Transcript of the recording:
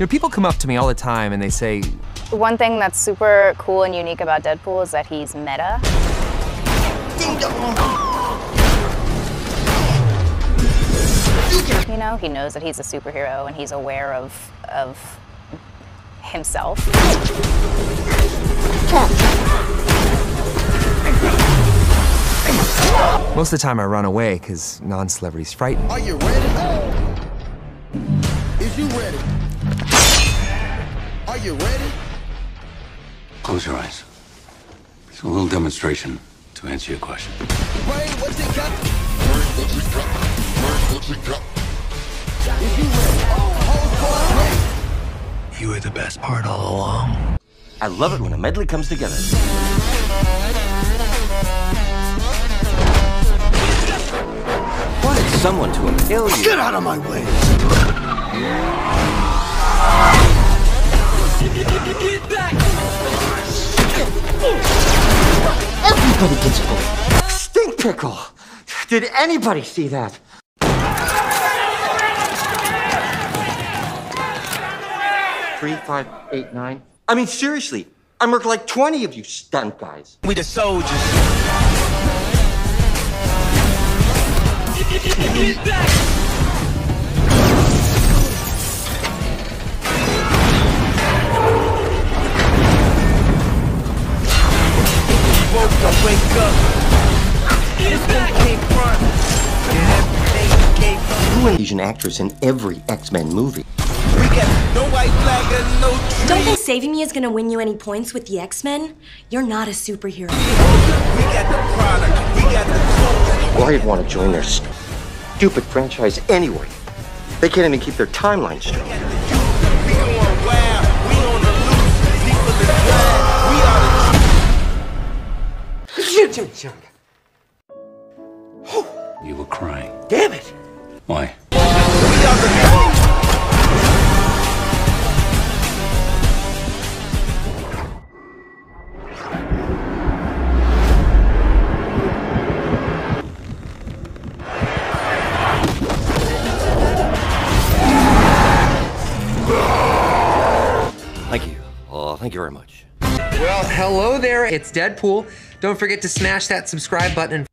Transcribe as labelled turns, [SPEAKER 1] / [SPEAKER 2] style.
[SPEAKER 1] You know, people come up to me all the time and they say,
[SPEAKER 2] One thing that's super cool and unique about Deadpool is that he's meta. You know, he knows that he's a superhero and he's aware of of himself.
[SPEAKER 1] most of the time I run away because non-celebrities frighten me.
[SPEAKER 3] Are you ready? Is you ready? Are you ready?
[SPEAKER 4] Close your eyes. It's a little demonstration to answer your question.
[SPEAKER 3] Rain, what you got? Word, what we got? Word, what we got? Is you ready? Whole squad ready?
[SPEAKER 5] You were the best part all along.
[SPEAKER 6] I love it when a medley comes together. Wanted someone to impale you.
[SPEAKER 3] Get out of my way!
[SPEAKER 6] Everybody gets bullied. Stink pickle. Did anybody see that? Three, five, eight, nine. I mean, seriously, I murked like 20 of you stunt guys.
[SPEAKER 5] We the soldiers.
[SPEAKER 6] You an Asian actress in every X-Men movie.
[SPEAKER 5] We got no white flag and no tree.
[SPEAKER 7] Don't think saving me is gonna win you any points with the X-Men? You're not a superhero.
[SPEAKER 5] We got the product. We got the.
[SPEAKER 6] Why you'd want to join their stupid franchise anyway? They can't even keep their timeline straight.
[SPEAKER 4] You were crying.
[SPEAKER 6] Damn it!
[SPEAKER 4] Why?
[SPEAKER 6] Thank you very much.
[SPEAKER 8] Well, hello there. It's Deadpool. Don't forget to smash that subscribe button